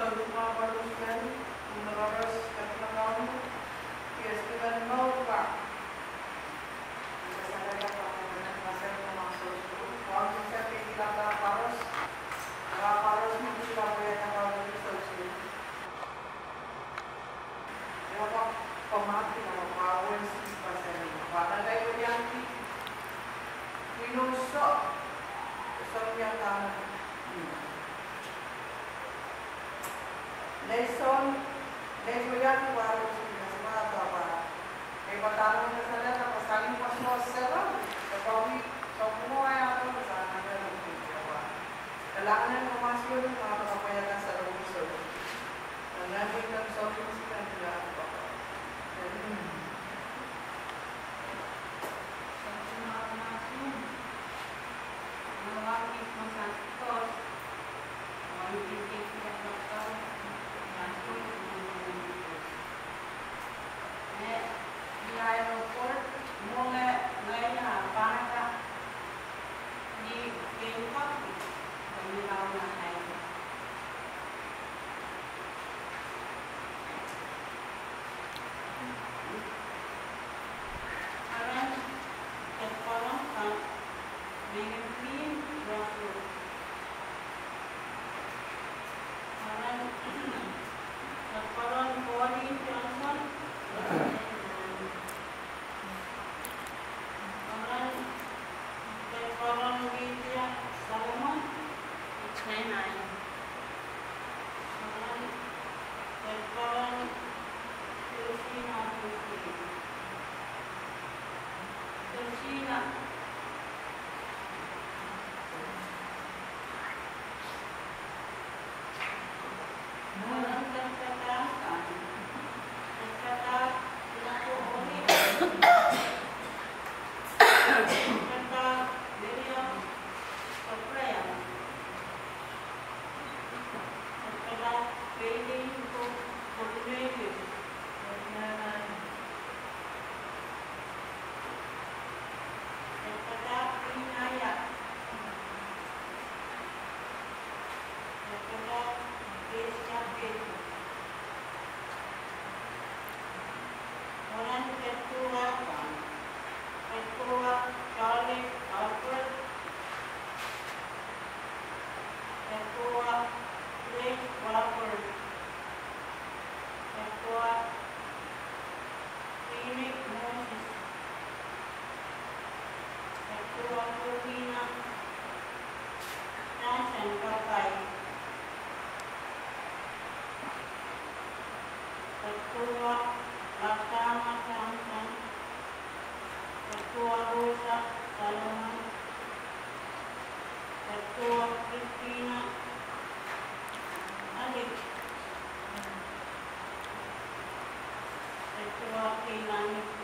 Το τύπο που ακολουθεί είναι το λόγο τη κοινωνία και η εσκήτα είναι η μοίρα τη εργασία που θα πρέπει να προσέχουμε. Το άμεσο παιχνίδι είναι το άπαρο, το άπαρο είναι το άπαρο, το άπαρο είναι το άπαρο, το άπαρο είναι το άπαρο. lesson leisurati para semata para Ebataran na sana na pasaling paswas sila. Kapawi, sa kumuha ay ako na sana na. Kailangan na kumasyon ng mga kapapayatan sa Thank you. Thank you.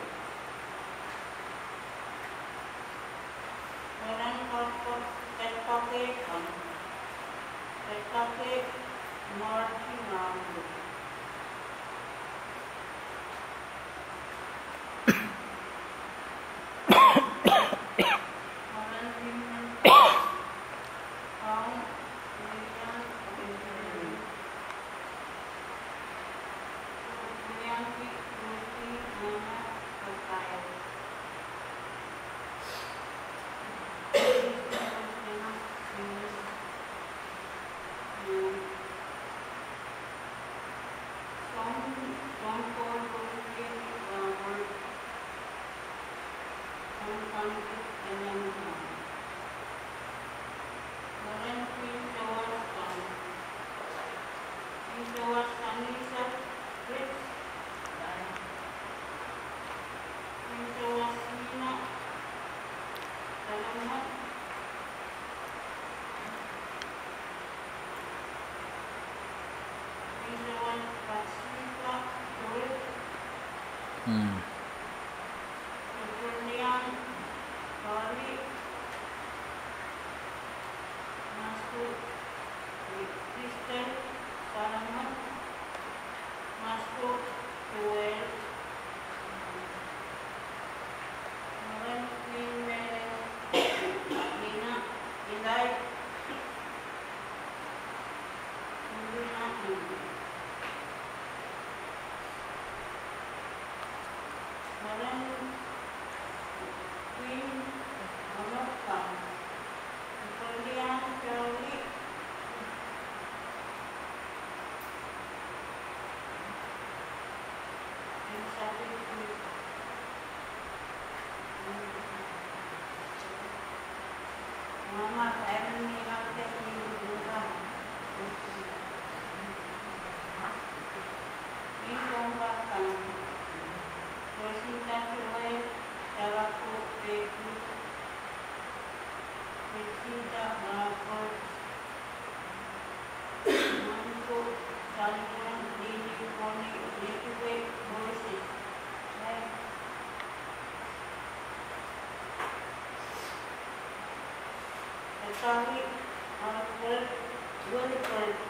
well-defined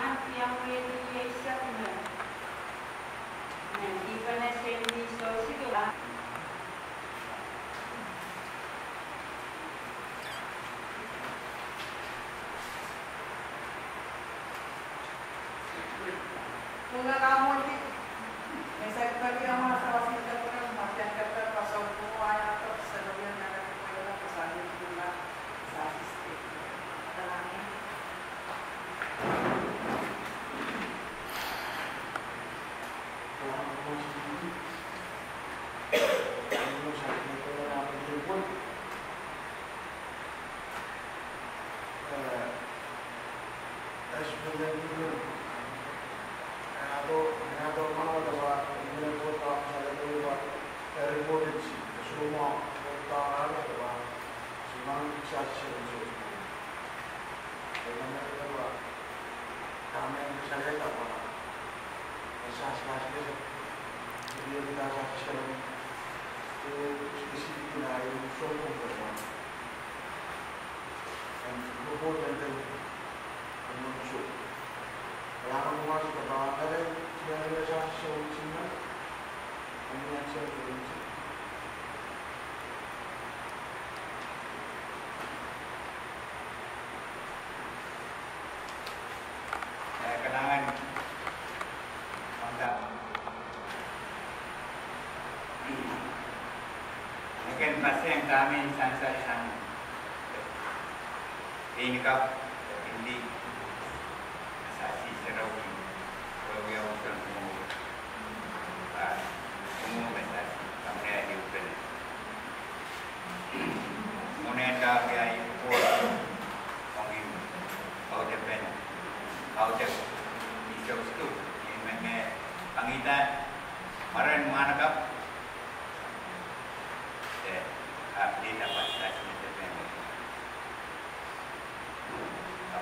yang realization and even as in the social Bunga kamu report until I'm not sure. Raman was the father of Srinivasa Shouchina and kenangan. Mantap. Mungkin kan pasti yang kami sangat Technica quindi assistere a ah, un poi abbiamo un nuovo un nuovo messaggio la moneta di Ucraina moneta che hai fuori con il out of ben out of is of stu in me pangita maran manakap eh update apa sih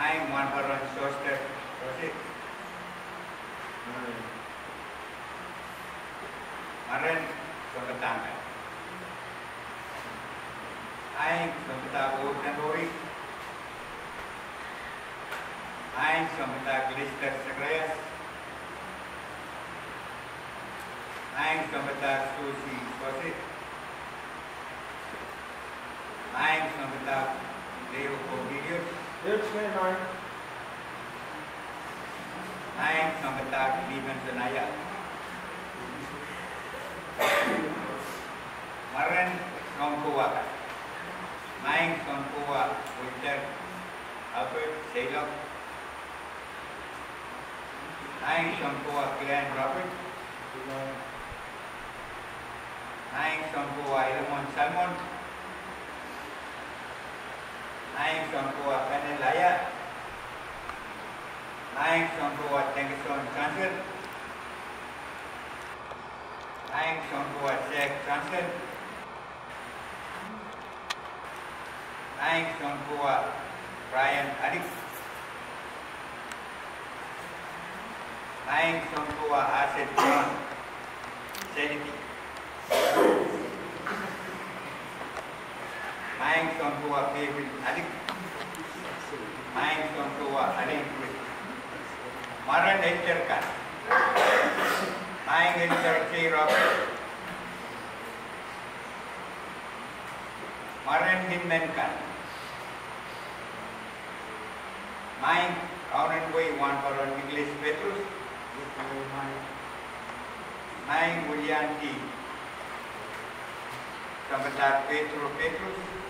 Nine, one for one, Soster Rosit. Maren, Sokatanga. Nine, Sokata Gordonori. Nine, Sokata Glister Sagrayas. I Nine, Sokata Susi Sosit. Nine, Sokata Leo Cobilius. Dutchman, I am Sambata Liban Sanaya. Maran Songkova. Maing Songkova, Winter, Albert Salok. Maing Songkova, Glenn Robert. Salmon naik Shampoo and Laya. Naik Shampoo at Tenkison Transit. Naik Shampoo at Jack Transit. Naik Shampoo at Brian Addict. Naik Shampoo at Asset John. Jelly. Seniti. Nine, Songkuwa, David Adik. Nine, Songkuwa, Adik. Maran Enterkan. Nine, Enter K. Robert. Maran Hinmenkan. Nine, Auran Way, one for one English Petrus. Nine, William T. Sebentar Petro Petrus.